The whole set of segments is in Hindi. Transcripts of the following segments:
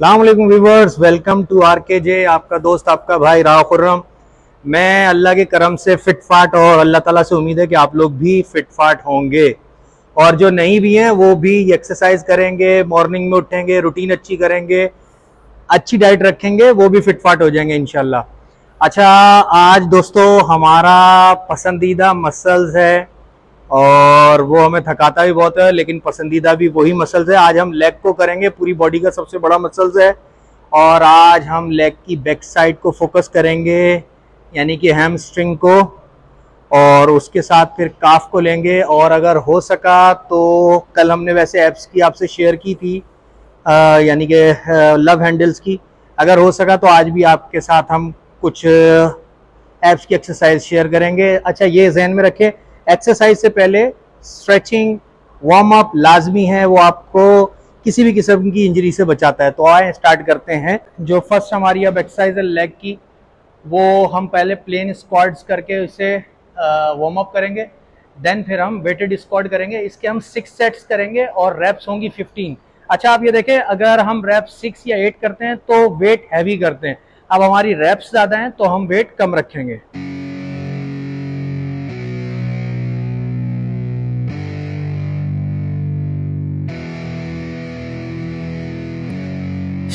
Allam viewers welcome to R K J आपका दोस्त, आपका भाई राव खुर्रम। मैं अल्लाह के करम से फिट फाट और अल्लाह ताला से उम्मीद है कि आप लोग भी फिट फाट होंगे। और जो नहीं भी हैं, वो भी एक्सरसाइज करेंगे मॉर्निंग में उठेंगे रूटीन अच्छी करेंगे, अच्छी डाइट रखेंगे, वो भी फिट फाट हो जाएँगे इनशाला अच्छा आज दोस्तों, हमारा पसंदीदा मसल्स है और वो हमें थकाता भी बहुत है, लेकिन पसंदीदा भी वही मसल्स है। आज हम लेग को करेंगे, पूरी बॉडी का सबसे बड़ा मसल्स है। और आज हम लेग की बैक साइड को फोकस करेंगे, यानी कि हैम स्ट्रिंग को, और उसके साथ फिर काफ को लेंगे। और अगर हो सका तो कल हमने वैसे एप्स की आपसे शेयर की थी यानी कि लव हैंडल्स की। अगर हो सका तो आज भी आपके साथ हम कुछ एप्स की एक्सरसाइज शेयर करेंगे। अच्छा ये जहन में रखें एक्सरसाइज से पहले स्ट्रेचिंग वार्म अप लाजमी है, वो आपको किसी भी किस्म की इंजरी से बचाता है। तो आए स्टार्ट करते हैं। जो फ़र्स्ट हमारी अब एक्सरसाइज है लेग की, वो हम पहले प्लेन स्क्वाड्स करके उसे वार्म अप करेंगे। देन फिर हम वेटेड स्क्वाड करेंगे। इसके हम सिक्स सेट्स करेंगे और रैप्स होंगी फिफ्टीन अच्छा आप ये देखें, अगर हम रैप सिक्स या एट करते हैं तो वेट हैवी करते हैं। अब हमारी रैप्स ज़्यादा हैं तो हम वेट कम रखेंगे।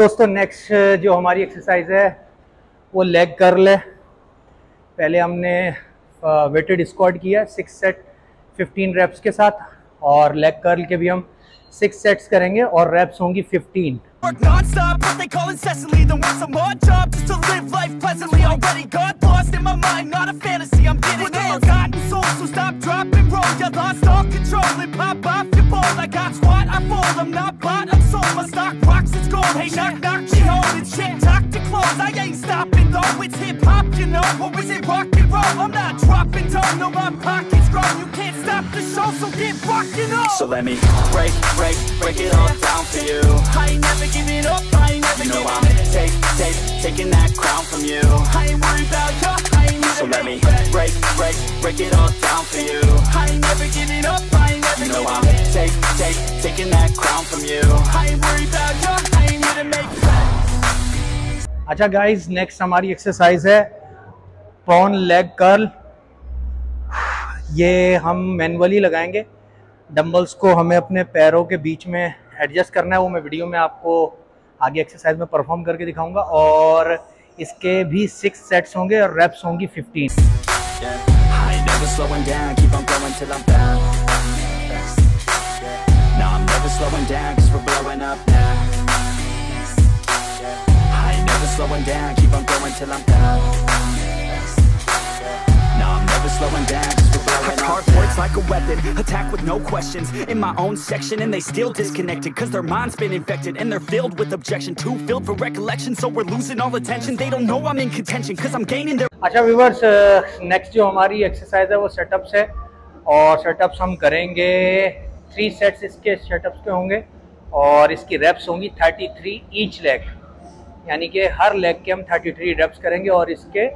दोस्तों नेक्स्ट जो हमारी एक्सरसाइज है, वो लेग कर्ल है। पहले हमने वेटेड स्क्वाड किया सिक्स सेट फिफ्टीन रेप्स के साथ, और लेग कर्ल के भी हम सिक्स सेट्स करेंगे, और रेप्स होंगी fifteen Work non-stop, what they call incessantly. Then want some more job just to live life pleasantly. Already got lost in my mind, not a fantasy. I'm getting With a forgotten soul, so stop, drop, and roll You lost all control and pop off your ball. I got squat, I fold, I'm not bought, I'm sold. My stock rocks, it's gold, hey knock, knock, she holding shit Talk to close, I ain't stopping though It's hip-hop, you know, or is it rock and roll? I'm not dropping tone, no my pocket's grow You can't stop the show, so get rockin' up. So let me break, break, break it all down for you. I ain't never giving up, I ain't never you know I'm take, take, taking that crown from you. I ain't worried about you, I ain't So let me break, break, break it all down for you. I ain't never giving up, I ain't never you know I'm take, take, taking that crown from you. I ain't worried about you, I ain't here to make अच्छा गाइस नेक्स्ट हमारी एक्सरसाइज है प्रॉन लेग कर्ल ये हम मैनुअली लगाएँगे. डंबल्स को हमें अपने पैरों के बीच में एडजस्ट करना है, वो मैं वीडियो में आपको आगे एक्सरसाइज में परफॉर्म करके दिखाऊँगा. और इसके भी सिक्स सेट्स होंगे और रेप्स होंगी fifteen slowing down, keep on going till I'm down. No, I'm never slowing down, cause we're blowing up. Hard words like a weapon, attack with no questions. In my own section, and they still disconnected, cause their mind's been infected, and they're filled with objection. Too filled for recollection, so we're losing all attention. They don't know I'm in contention, cause I'm gaining their. अच्छा व्यूवर्स नेक्स्ट जो हमारी एक्सरसाइज है वो सेटअप्स है और सेटअप्स हम करेंगे थ्री सेट्स इसके सेटअप्स के होंगे और इसकी रेप्स होंगी 33 ईच लेग यानी कि हर लेग के हम 33 रेप्स करेंगे और इसके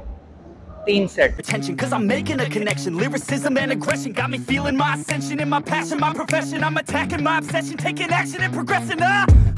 तीन set attention cause I'm making a connection lyricism and aggression got me feeling my ascension in my passion my profession I'm attacking my obsession taking action and progressing ah,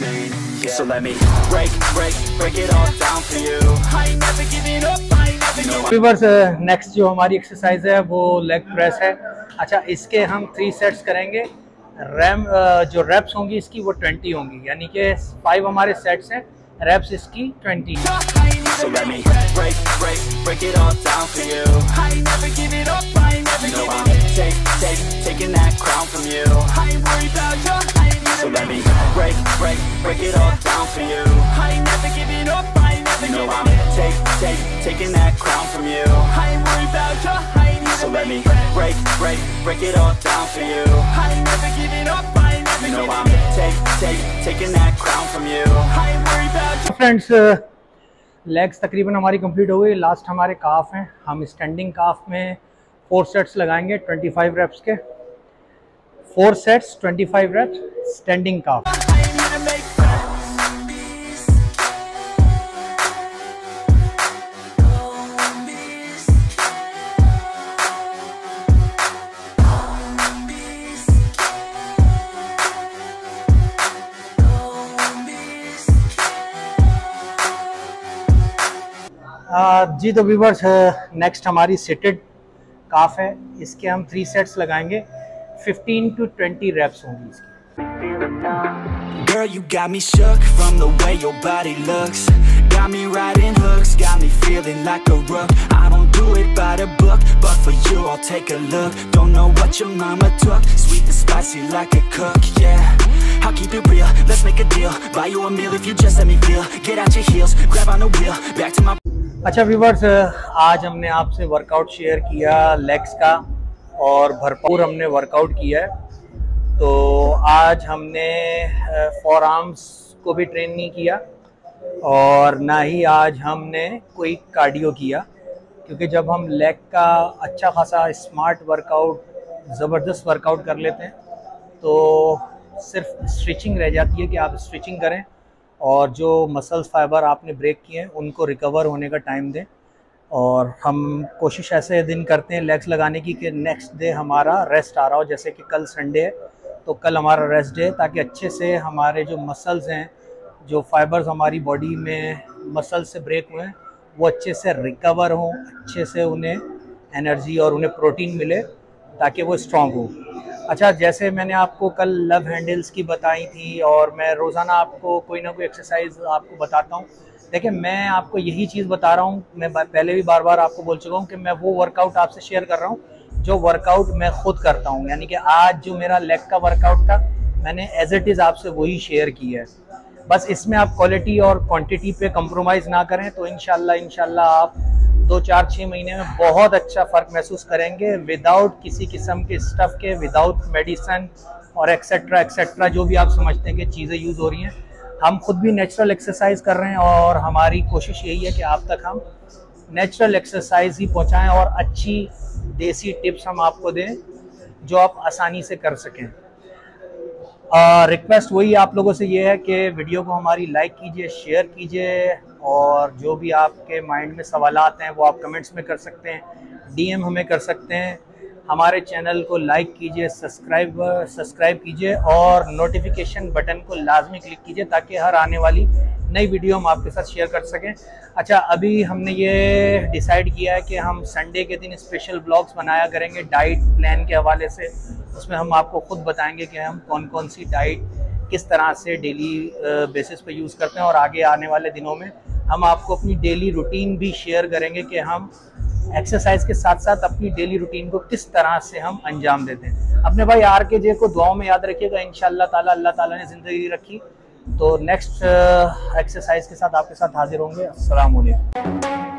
my yeah. So let me break, break, break it all down for you I ain't never giving up, I ain't never viewers next जो हमारी एक्सरसाइज है वो लेग प्रेस है अच्छा इसके हम थ्री सेट्स करेंगे रैम जो रेप्स होंगी इसकी वो ट्वेंटी होंगी यानी कि फाइव हमारे सेट्स हैं रेप्स इसकी twenty So let me break, break, break it all down for you I ain't never giving up, I ain't never you know I'm take, take, taking that crown from you I ain't worried about you, I ain't So let me break, break, break it all down for you I ain't never giving up, I ain't never you know I'm take, take, taking that crown from you I ain't worried about you, I ain't So let me break, break, break it all down for you I ain't never giving up, I ain't never you know I'm take, take, taking that crown from you I ain't worried about you friends legs तकरीबन हमारी कंप्लीट हो गई लास्ट हमारे काफ हैं हम स्टैंडिंग काफ में फोर सेट्स लगाएंगे 25 रेप्स के Four sets 25 reps standing calf जी तो व्यूवर्स नेक्स्ट हमारी सिटेड काफ है। इसके हम थ्री सेट्स लगाएँगे। 15 टू 20 रेप्स होंगी इसकी Girl, you got me shook from the way your body looks. Got me riding hooks, got me feeling like a rook. I don't do it by the book, but for you I'll take a look. Don't know what your mama took, sweet and spicy like a cook, yeah. I'll keep it real, let's make a deal. Buy you a meal if you just let me feel. Get out your heels, grab on the wheel, back to my. अच्छा व्यूवर्स आज हमने आपसे वर्कआउट शेयर किया लेग्स का और भरपूर हमने वर्कआउट किया है। तो आज हमने फॉर आर्म्स को भी ट्रेन नहीं किया और ना ही आज हमने कोई कार्डियो किया, क्योंकि जब हम लेग का अच्छा खासा स्मार्ट वर्कआउट ज़बरदस्त वर्कआउट कर लेते हैं तो सिर्फ़ स्ट्रिचिंग रह जाती है कि आप स्ट्रिचिंग करें और जो मसल्स फाइबर आपने ब्रेक किए हैं, उनको रिकवर होने का टाइम दें। और हम कोशिश ऐसे दिन करते हैं लेग्स लगाने की कि नेक्स्ट डे हमारा रेस्ट आ रहा हो, जैसे कि कल संडे है तो कल हमारा रेस्ट डे ताकि अच्छे से हमारे जो मसल्स हैं, जो फाइबर्स हमारी बॉडी में मसल से ब्रेक हुए हैं, वो अच्छे से रिकवर हों, अच्छे से उन्हें एनर्जी और उन्हें प्रोटीन मिले, ताकि वो स्ट्रॉन्ग हो। अच्छा जैसे मैंने आपको कल लव हैंडल्स की बताई थी, और मैं रोज़ाना आपको कोई ना कोई एक्सरसाइज आपको बताता हूँ देखिए, मैं आपको यही चीज़ बता रहा हूँ, मैं पहले भी बार बार आपको बोल चुका हूँ कि मैं वो वर्कआउट आपसे शेयर कर रहा हूँ, जो वर्कआउट मैं खुद करता हूँ। यानी कि आज जो मेरा लेग का वर्कआउट था, मैंने एज इट इज़ आपसे वही शेयर किया है। बस इसमें आप क्वालिटी और क्वांटिटी पे कंप्रोमाइज़ ना करें तो इनशाला इनशाला आप दो चार छः महीने में बहुत अच्छा फ़र्क महसूस करेंगे विदाउट किसी किस्म के स्टफ़ के विदाउट मेडिसन और एक्सेट्रा एक्सेट्रा जो भी आप समझते हैं कि चीज़ें यूज़ हो रही हैं। हम खुद भी नेचुरल एक्सरसाइज कर रहे हैं और हमारी कोशिश यही है कि आप तक हम नेचुरल एक्सरसाइज ही पहुंचाएँ और अच्छी देसी टिप्स हम आपको दें जो आप आसानी से कर सकें। रिक्वेस्ट वही आप लोगों से ये है कि वीडियो को हमारी लाइक कीजिए शेयर कीजिए और जो भी आपके माइंड में सवाल हैं वो आप कमेंट्स में कर सकते हैं डीएम हमें कर सकते हैं। हमारे चैनल को लाइक कीजिए, सब्सक्राइब सब्सक्राइब कीजिए और नोटिफिकेशन बटन को लाजमी क्लिक कीजिए ताकि हर आने वाली नई वीडियो हम आपके साथ शेयर कर सकें। अच्छा अभी हमने ये डिसाइड किया है कि हम संडे के दिन स्पेशल ब्लॉग्स बनाया करेंगे डाइट प्लान के हवाले से। उसमें हम आपको खुद बताएँगे कि हम कौन कौन सी डाइट किस तरह से डेली बेसिस पे यूज़ करते हैं और आगे आने वाले दिनों में हम आपको अपनी डेली रूटीन भी शेयर करेंगे कि हम एक्सरसाइज के साथ साथ अपनी डेली रूटीन को किस तरह से हम अंजाम देते हैं? अपने भाई आर के जे को दुआओं में याद रखिएगा। इन ताला, अल्लाह ताला ने ज़िंदगी रखी। तो नेक्स्ट एक्सरसाइज के साथ आपके साथ हाजिर होंगे। वालेकुम